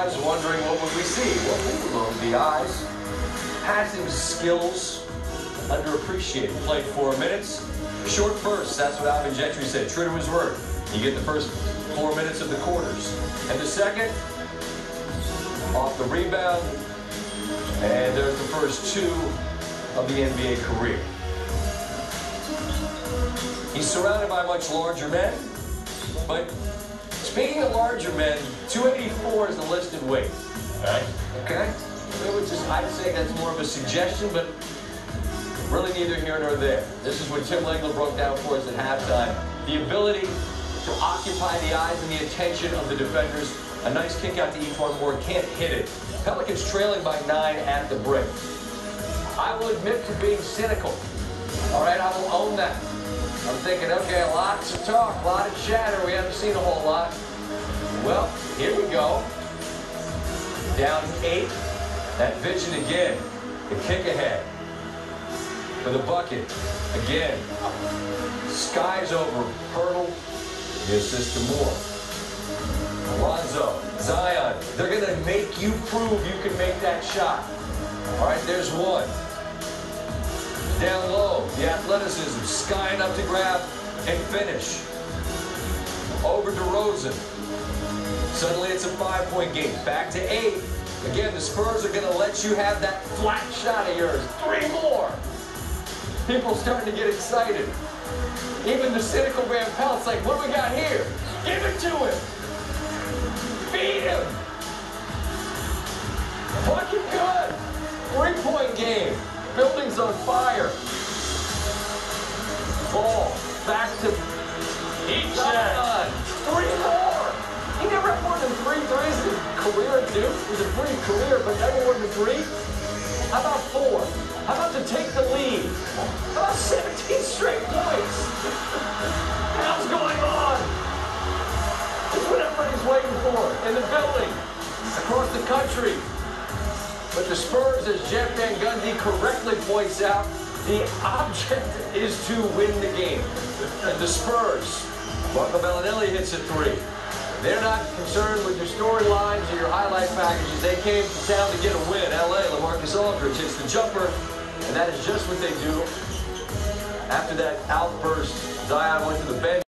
eyes wondering what would we see? What we will the eyes. Passing skills, underappreciated. Played four minutes. Short bursts, that's what Alvin Gentry said. True to his word. You get the first four minutes of the quarters. And the second, off the rebound. And there's the first two of the NBA career. He's surrounded by much larger men, but speaking of larger men, 284 is the listed weight. Right? Okay? It would just, I'd say that's more of a suggestion, but really neither here nor there. This is what Tim Legler broke down for us at halftime. The ability to occupy the eyes and the attention of the defenders. A nice kick out to E'Twaun Moore, can't hit it. Pelicans trailing by nine at the break. I will admit to being cynical. All right, I will own that. I'm thinking, okay, lots of talk, a lot of chatter. We haven't seen a whole lot. Well, here we go. Down eight. That vision again. The kick ahead. For the bucket. Again. Skies over. Hurdle. Assist to Moore. Lonzo. Zion. They're going to make you prove you can make that shot. All right, there's one. Down low, the athleticism, skying up to grab and finish. Over to Rosen. Suddenly it's a five-point game. Back to eight. Again, the Spurs are going to let you have that flat shot of yours. Three more. People starting to get excited. Even the cynical Van Pelt's like, what do we got here? Give it to him. Feed him. Fucking good. Three-point game. Building's on fire. Ball. Back to check. Three more. He never had more than three threes in his career at Duke. It was a free career, but never more than three. How about four? How about to take the lead? How about 17 straight points? The going on? It's what everybody's waiting for in the building, across the country. But the Spurs, as Jeff Van Gundy correctly points out, the object is to win the game. And the Spurs, Marco Belinelli hits a three. They're not concerned with your storylines or your highlight packages. They came to town to get a win. LA, LaMarcus Aldridge hits the jumper, and that is just what they do. After that outburst, Zion went to the bench.